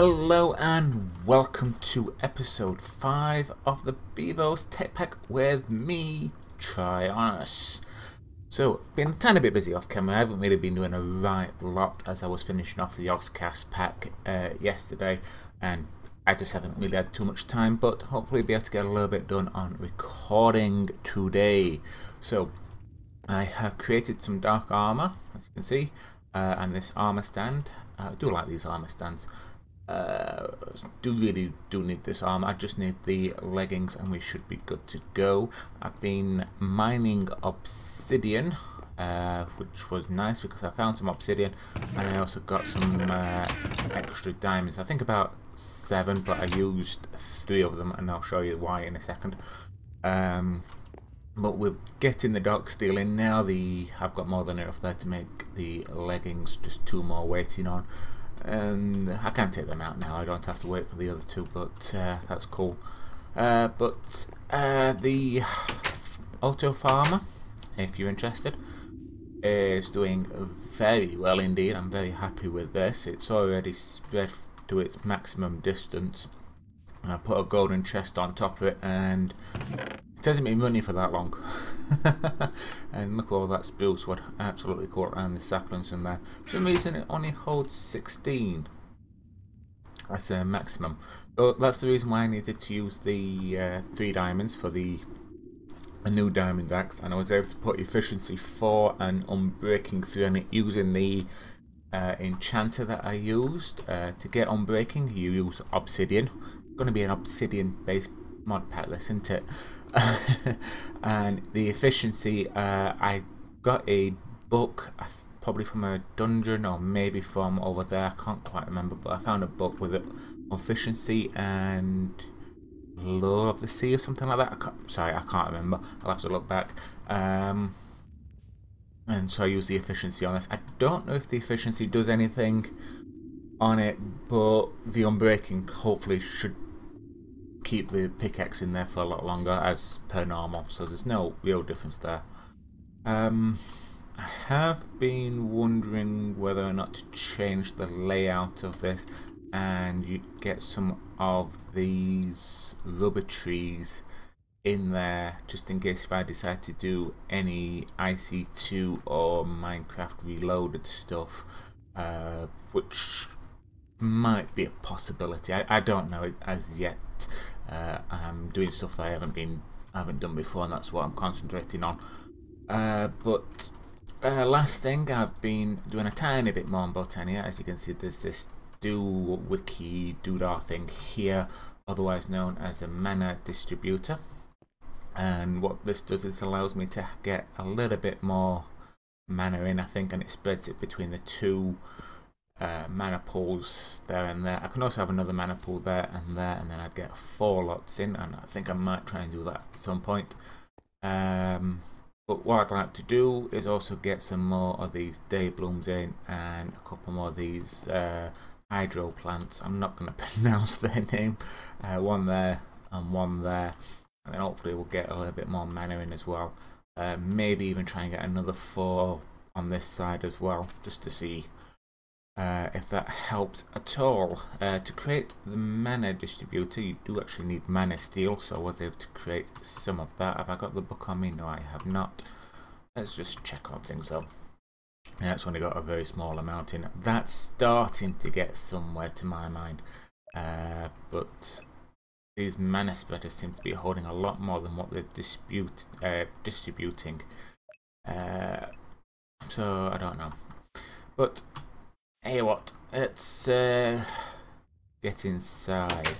Hello and welcome to episode 5 of the Bevo's Tech Pack with me, Tryonus. So, been a tiny bit busy off camera, I haven't really been doing a right lot as I was finishing off the Oxcast pack uh, yesterday and I just haven't really had too much time but hopefully be able to get a little bit done on recording today. So, I have created some dark armor, as you can see, uh, and this armor stand. Uh, I do like these armor stands. Uh, do really do need this arm. I just need the leggings and we should be good to go. I've been mining obsidian, uh, which was nice because I found some obsidian and I also got some uh, extra diamonds. I think about seven, but I used three of them and I'll show you why in a second. Um, but we're getting the dark steel in now. The I've got more than enough there to make the leggings. Just two more waiting on and I can take them out now. I don't have to wait for the other two, but uh, that's cool. Uh, but uh, the Auto Farmer, if you're interested, is doing very well indeed. I'm very happy with this. It's already spread to its maximum distance. I put a golden chest on top of it and hasn't been running for that long. and look at all that wood. Absolutely cool. And the saplings in there. For some reason it only holds 16. That's a maximum. So that's the reason why I needed to use the uh, three diamonds for the a new diamond axe and I was able to put efficiency 4 and unbreaking 3 on it using the uh, enchanter that I used. Uh, to get unbreaking you use obsidian. It's going to be an obsidian based mod pack this isn't it? and the efficiency, uh, I got a book, probably from a dungeon or maybe from over there, I can't quite remember, but I found a book with it efficiency and Lore of the Sea or something like that. I sorry, I can't remember. I'll have to look back. Um, and so I use the efficiency on this. I don't know if the efficiency does anything on it, but the unbreaking hopefully should keep the pickaxe in there for a lot longer as per normal so there's no real difference there. Um, I have been wondering whether or not to change the layout of this and you get some of these rubber trees in there just in case if I decide to do any IC2 or MineFactory Reloaded stuff uh, which might be a possibility. I, I don't know it as yet uh, I'm doing stuff that I haven't been I haven't done before, and that's what I'm concentrating on. Uh, but uh, last thing, I've been doing a tiny bit more on Botania. As you can see, there's this do wiki doodah thing here, otherwise known as a mana distributor. And what this does is allows me to get a little bit more mana in, I think, and it spreads it between the two uh, mana pools there and there. I can also have another mana pool there and there, and then I'd get four lots in, and I think I might try and do that at some point. Um, but what I'd like to do is also get some more of these day blooms in, and a couple more of these uh, hydro plants. I'm not going to pronounce their name. Uh, one there and one there, and then hopefully we'll get a little bit more mana in as well. Uh, maybe even try and get another four on this side as well, just to see uh, if that helped at all. Uh, to create the mana distributor, you do actually need mana steel, so I was able to create some of that. Have I got the book on me? No, I have not. Let's just check on things though. And that's only got a very small amount in. That's starting to get somewhere to my mind. Uh, but these mana spreaders seem to be holding a lot more than what they're dispute, uh, distributing. Uh, so, I don't know. But Hey what, let's uh, get inside.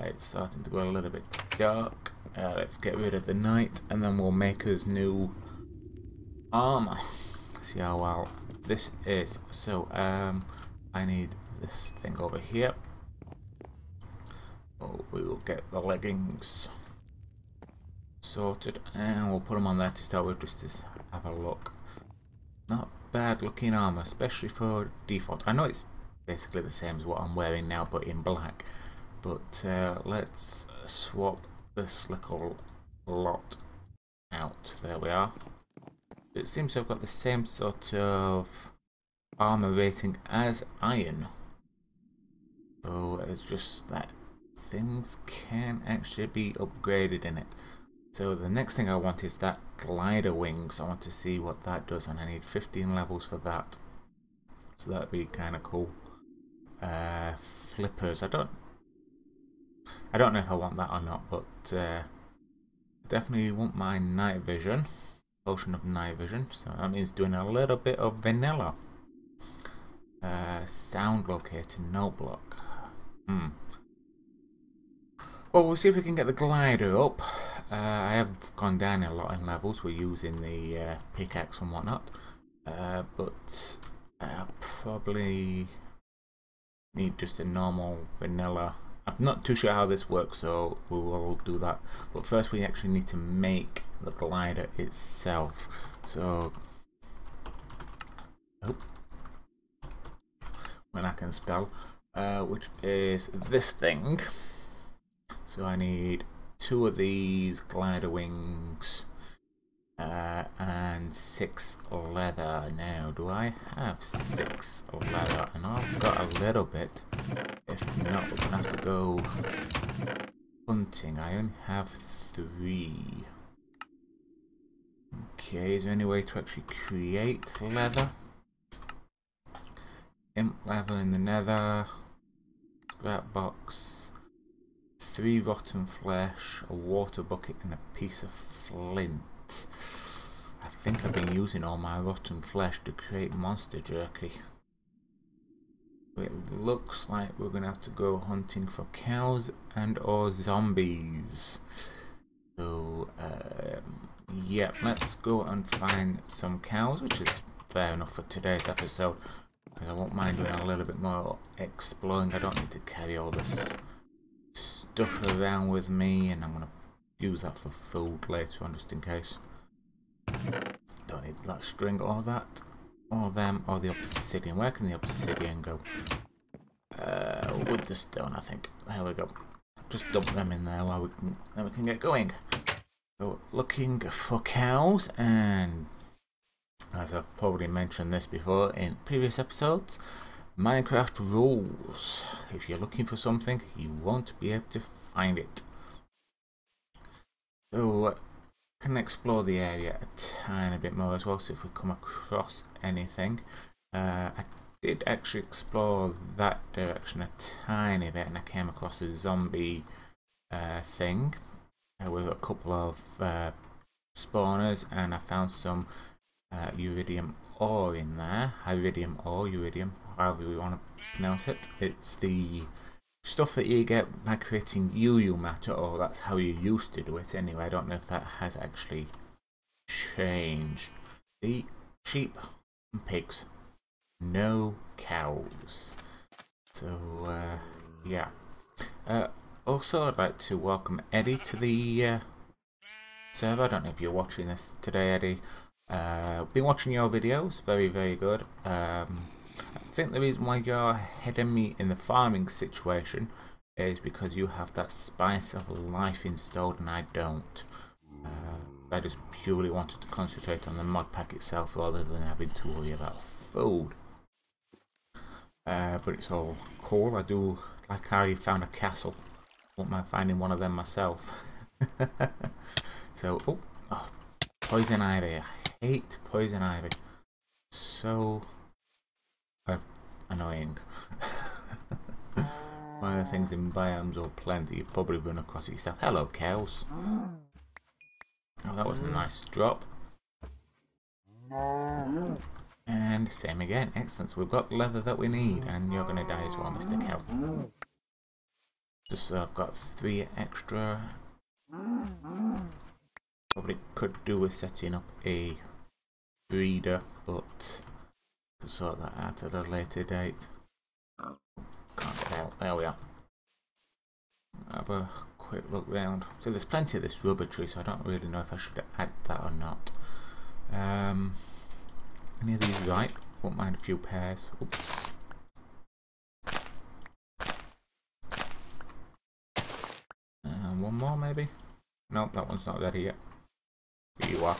It's starting to go a little bit dark. Uh, let's get rid of the night and then we'll make us new armor. See how well this is. So um, I need this thing over here. Oh, we will get the leggings sorted and we'll put them on there to start with just to have a look. Not bad looking armor, especially for default. I know it's basically the same as what I'm wearing now, but in black. But uh, let's swap this little lot out. There we are. It seems to have got the same sort of armor rating as iron. So it's just that things can actually be upgraded in it. So the next thing I want is that glider wings. I want to see what that does and I need 15 levels for that. So that'd be kind of cool. Uh, flippers. I don't I don't know if I want that or not, but uh, definitely want my night vision. Potion of night vision. So that means doing a little bit of vanilla. Uh, sound locator, no block. Hmm. Well, we'll see if we can get the glider up. Uh, I have gone down a lot in levels. We're using the uh, pickaxe and whatnot. Uh, but I probably need just a normal vanilla. I'm not too sure how this works, so we will do that. But first we actually need to make the glider itself. So, oh, when I can spell, uh, which is this thing. So I need two of these glider wings uh, and six leather. Now, do I have six leather? And I've got a little bit. If not, we're gonna have to go hunting. I only have three. Okay, is there any way to actually create leather? Imp leather in the nether. Scrap box. Three rotten flesh, a water bucket, and a piece of flint. I think I've been using all my rotten flesh to create monster jerky. It looks like we're going to have to go hunting for cows and or zombies. So, um, yeah, let's go and find some cows, which is fair enough for today's episode. I won't mind doing a little bit more exploring. I don't need to carry all this stuff around with me, and I'm going to use that for food later on just in case. Don't need that string or that, or them, or the obsidian. Where can the obsidian go? Uh, with the stone, I think. There we go. Just dump them in there while we can, then we can get going. So, looking for cows, and as I've probably mentioned this before in previous episodes, Minecraft rules. If you're looking for something, you won't be able to find it. So, can explore the area a tiny bit more as well, so if we come across anything. Uh, I did actually explore that direction a tiny bit and I came across a zombie uh, thing uh, with a couple of uh, spawners and I found some uh, iridium ore in there. Iridium ore, iridium, however you want to pronounce it. It's the stuff that you get by creating UU matter, or that's how you used to do it anyway. I don't know if that has actually changed. The sheep and pigs, no cows. So, uh, yeah. Uh, also, I'd like to welcome Eddie to the uh, server. I don't know if you're watching this today, Eddie. Uh, been watching your videos, very, very good. Um, think the reason why you're ahead of me in the farming situation is because you have that spice of life installed and I don't. Uh, I just purely wanted to concentrate on the mod pack itself rather than having to worry about food. Uh, but it's all cool. I do like how you found a castle. Won't mind finding one of them myself. so, oh, oh, poison ivy. I hate poison ivy. So annoying. One of the things in Biomes O' Plenty you probably run across it yourself. Hello, cows. Oh, that was a nice drop. And same again. Excellent. So we've got the leather that we need, and you're going to die as well, Mr. Cow. Just so I've got three extra. Probably could do with setting up a breeder, but sort that out at a later date. Can't. There we are. Have a quick look round. So there's plenty of this rubber tree, so I don't really know if I should add that or not. Um, any of these right? Won't mind a few pairs. Oops. And one more maybe? Nope, that one's not ready yet. Here you are.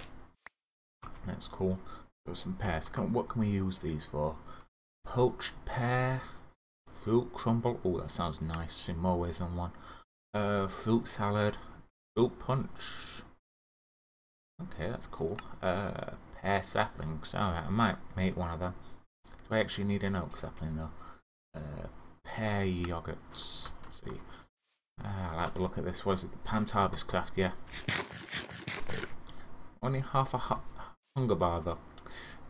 That's cool. Got some pears. What can we use these for? Poached pear, fruit crumble. Oh, that sounds nice in more ways than one. Uh, fruit salad, fruit punch. Okay, that's cool. Uh, pear saplings. Alright, I might make one of them. Do I actually need an oak sapling though? Uh, pear yogurts. Let's see. Uh, I like the look of this. What is it? Pam's Harvest Craft, yeah. Only half a hu hunger bar though.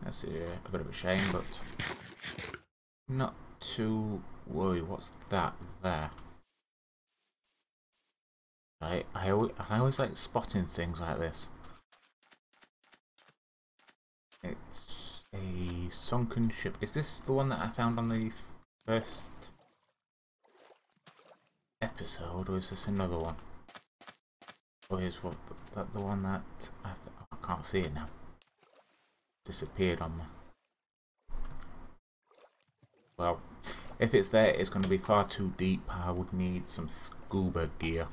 That's uh, a bit of a shame, but not too worried. What's that there? I I always, I always like spotting things like this. It's a sunken ship. Is this the one that I found on the first episode, or is this another one? Or is what is that the one that I, I can't see it now? Disappeared on me. Well, if it's there, it's going to be far too deep. I would need some scuba gear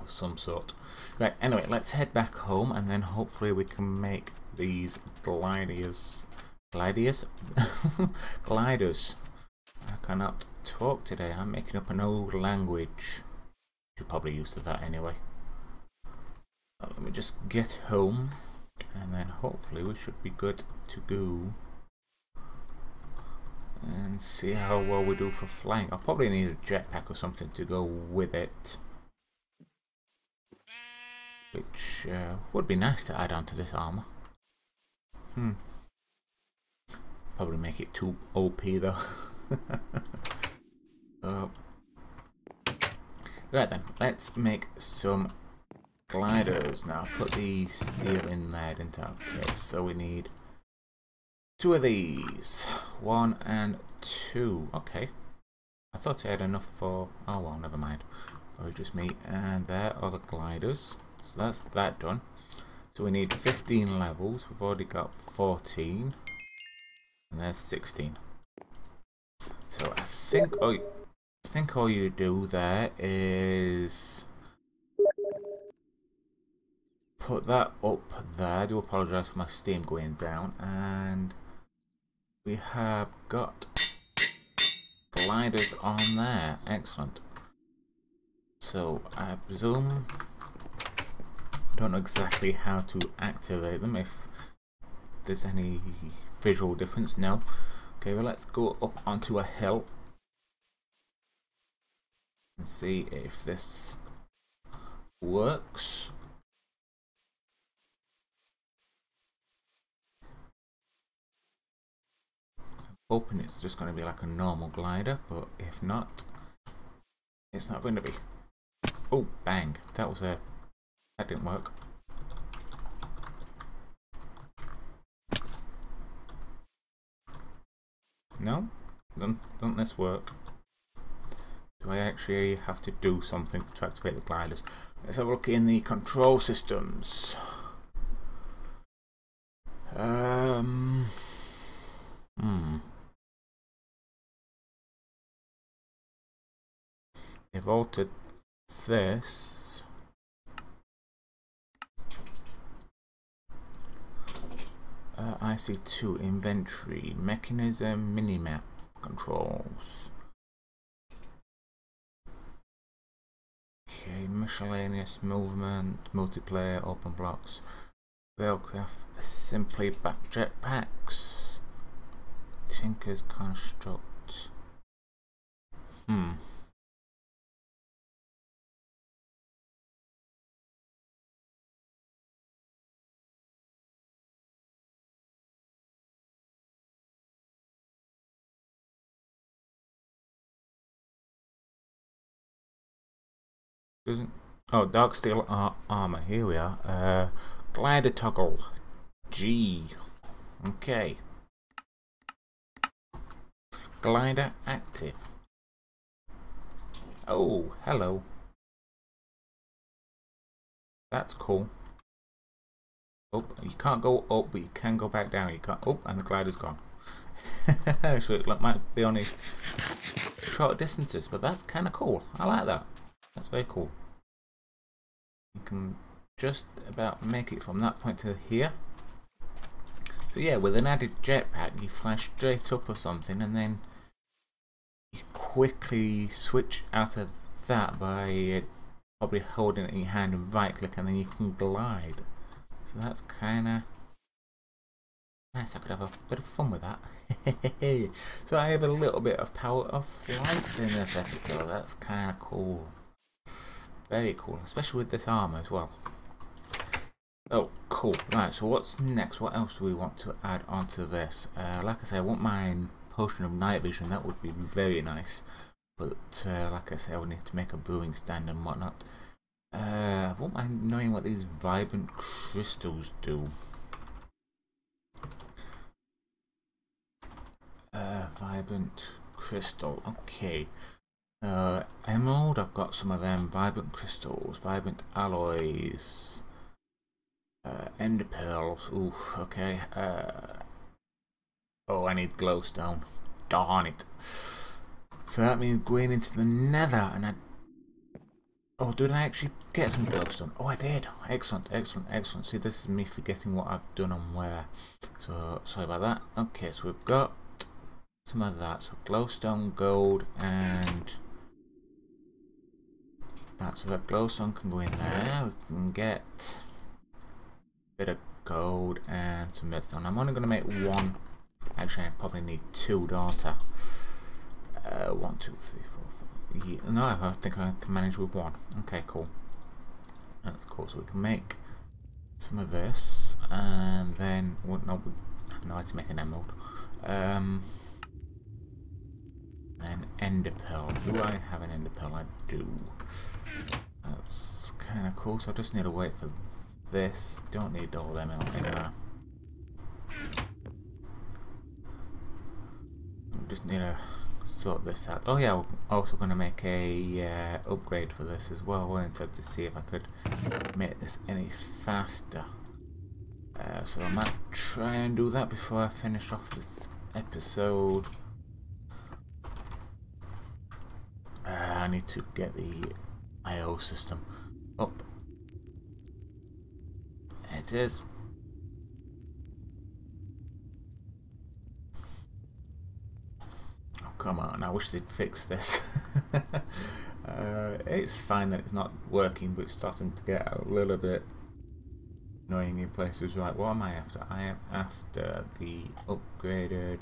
of some sort. Right, anyway, let's head back home and then hopefully we can make these gliders. Gliders? Gliders. I cannot talk today. I'm making up an old language. You're probably used to that anyway. let me just get home and then hopefully we should be good to go and see how well we do for flying. I'll probably need a jetpack or something to go with it. Which uh, would be nice to add on to this armor. Hmm. Probably make it too OP though. uh, right then, let's make some gliders now. I Put the steel in there, didn't I? Okay, so we need two of these. One and two. Okay. I thought I had enough for... Oh well, never mind. Or just me. And there are the gliders. So that's that done. So we need 15 levels. We've already got 14. And there's 16. So I think all, I think all you do there is put that up there. I do apologise for my steam going down. And we have got gliders on there. Excellent. So I presume I don't know exactly how to activate them if there's any visual difference. No. Okay, well let's go up onto a hill and see if this works. I'm hoping it's just going to be like a normal glider, but if not, it's not going to be. Oh, bang. That was a that didn't work. No? Doesn't, doesn't this work? Do I actually have to do something to activate the gliders? Let's have a look in the control systems. Um. Hmm. They've altered this. Uh, IC2 inventory mechanism minimap controls. Okay, miscellaneous movement, multiplayer, open blocks, railcraft, simply back jetpacks, Tinker's construct. Hmm. Oh dark steel ar armor. Here we are. Uh, glider toggle. G. Okay. Glider active. Oh, hello. That's cool. Oh, you can't go up, but you can go back down. You can't. Oh, and the glider's gone. so it might be only short distances, but that's kind of cool. I like that. That's very cool. You can just about make it from that point to here. So yeah, with an added jetpack, you fly straight up or something, and then you quickly switch out of that by uh, probably holding it in your hand and right click and then you can glide. So that's kind of nice. I could have a bit of fun with that. so I have a little bit of power of flight in this episode. That's kind of cool. Very cool, especially with this armor as well. Oh, cool. Right, so what's next? What else do we want to add onto this? Uh, like I said, I want my potion of night vision. That would be very nice. But uh, like I said, I would need to make a brewing stand and whatnot. Uh, I won't mind knowing what these vibrant crystals do. Uh, vibrant crystal. Okay. Uh, emerald, I've got some of them. Vibrant crystals, vibrant alloys, uh, ender pearls. Ooh, okay. Uh, oh, I need glowstone. Darn it. So that means going into the nether and I... Oh, did I actually get some glowstone? Oh, I did. Excellent, excellent, excellent. See, this is me forgetting what I've done and where. So, sorry about that. Okay, so we've got some of that. So, glowstone, gold, and... That, so that glowstone can go in there. We can get a bit of gold and some redstone. I'm only going to make one. Actually, I probably need two data. Uh, one, two, three, four, five. Yeah, no, I think I can manage with one. Okay, cool. That's cool. So we can make some of this, and then well, no, we, no, I had to make an emerald. Um, an ender pearl. Do I have an ender pearl? I do. That's kind of cool. So I just need to wait for this. Don't need all them in there. Just need to sort this out. Oh yeah, I'm also going to make a uh, upgrade for this as well. I wanted to see if I could make this any faster. Uh, so I might try and do that before I finish off this episode. Uh, I need to get the I.O. system up. It is. Oh, come on, I wish they'd fix this. uh, it's fine that it's not working, but it's starting to get a little bit annoying in places. Right, what am I after? I am after the upgraded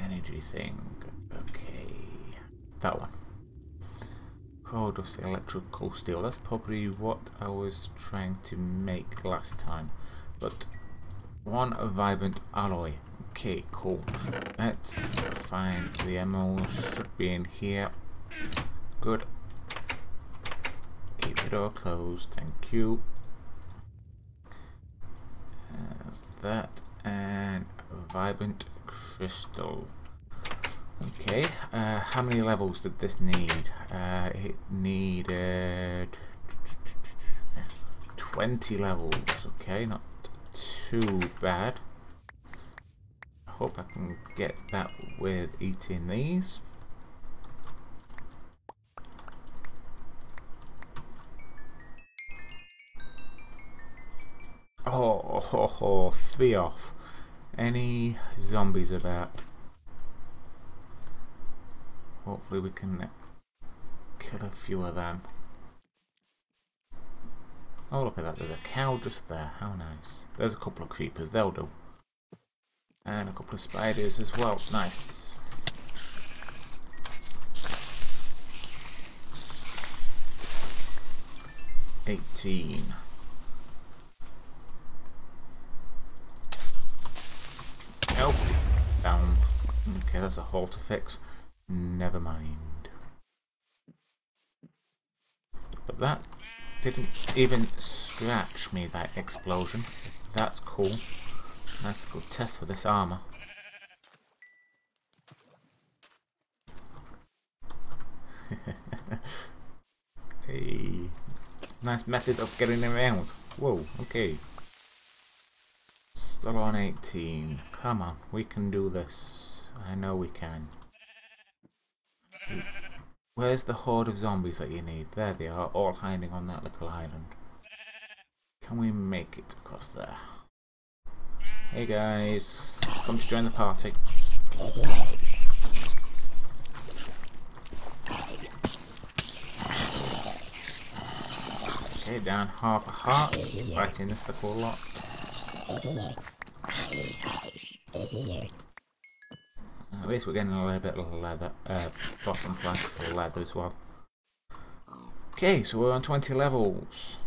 energy thing. Okay, that one. Coal dust electrical steel. That's probably what I was trying to make last time. But one vibrant alloy. Okay, cool. Let's find the emerald. Should be in here. Good. Keep the door closed. Thank you. That's that. And vibrant crystal. Okay, uh, how many levels did this need? Uh, it needed 20 levels. Okay, not too bad I hope I can get that with eating these. Oh, oh, oh, three off. Any zombies about? Hopefully we can uh, kill a few of them. Oh look at that, there's a cow just there, how nice. There's a couple of creepers, they'll do. And a couple of spiders as well. Nice. Eighteen. Help. Down. Okay, that's a hole to fix. Never mind. But that didn't even scratch me, that explosion. That's cool. Nice good test for this armor. hey, nice method of getting around. Whoa, okay. Still on 18. Come on, we can do this. I know we can. Where's the horde of zombies that you need? There they are, all hiding on that little island. Can we make it across there? Hey guys, come to join the party. Okay, down half a heart, Fighting this little lot. At least we're getting a little bit of leather, uh, rotten flesh for leather as well. Okay, so we're on 20 levels.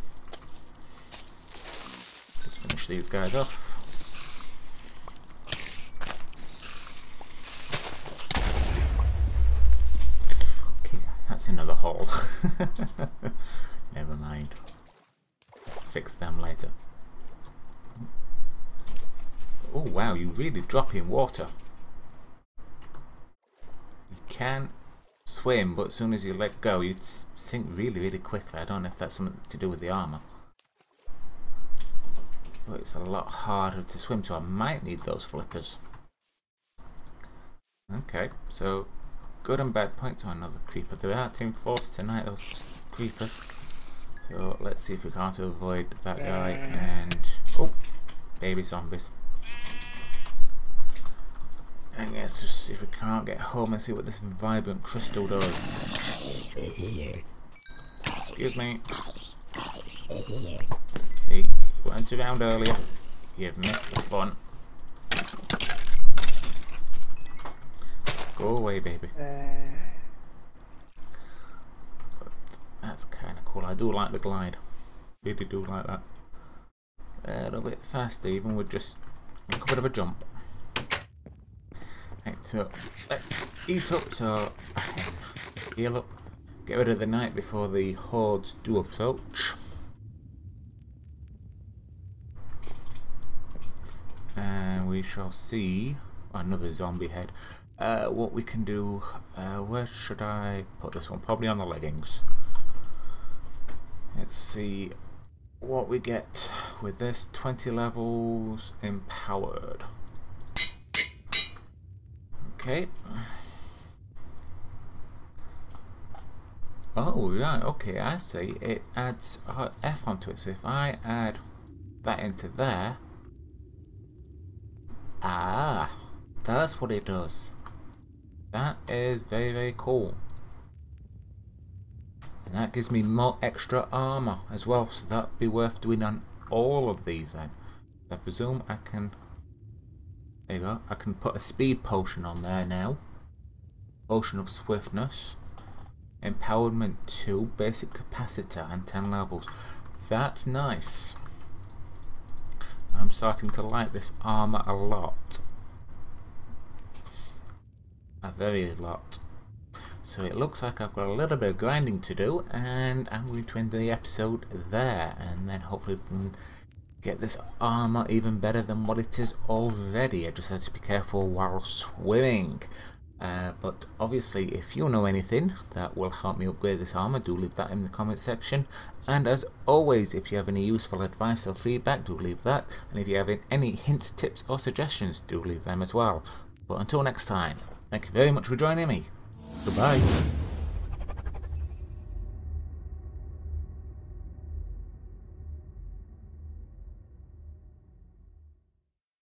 Let's finish these guys off. Okay, that's another hole. Never mind. Fix them later. Oh wow, you really drop in water can swim, but as soon as you let go, you sink really, really quickly. I don't know if that's something to do with the armor. But it's a lot harder to swim, so I might need those flippers. Okay, so good and bad points on another creeper. They are team force tonight, those creepers. So let's see if we can't avoid that guy and... Oh, baby zombies. And let's just see if we can't get home and see what this vibrant crystal does. Excuse me. See, went around earlier. You've missed the fun. Go away, baby. Uh. that's kind of cool. I do like the glide. Really do like that. A little bit faster, even with just a bit of a jump. Right, so let's eat up so heal up, get rid of the night before the hordes do approach. And we shall see another zombie head. Uh, what we can do, uh, where should I put this one? Probably on the leggings. Let's see what we get with this 20 levels empowered. Okay. Oh, right, okay, I see. It adds uh, F onto it, so if I add that into there... Ah, that's what it does. That is very, very cool. And that gives me more extra armor as well, so that'd be worth doing on all of these then. I presume I can there you go. I can put a speed potion on there now. Potion of swiftness. Empowerment 2. Basic capacitor and 10 levels. That's nice. I'm starting to like this armor a lot. A very lot. So it looks like I've got a little bit of grinding to do and I'm going to end the episode there and then hopefully we can get this armor even better than what it is already. I just have to be careful while swimming. Uh, but obviously, if you know anything that will help me upgrade this armor, do leave that in the comment section. And as always, if you have any useful advice or feedback, do leave that. And if you have any hints, tips, or suggestions, do leave them as well. But until next time, thank you very much for joining me. Goodbye.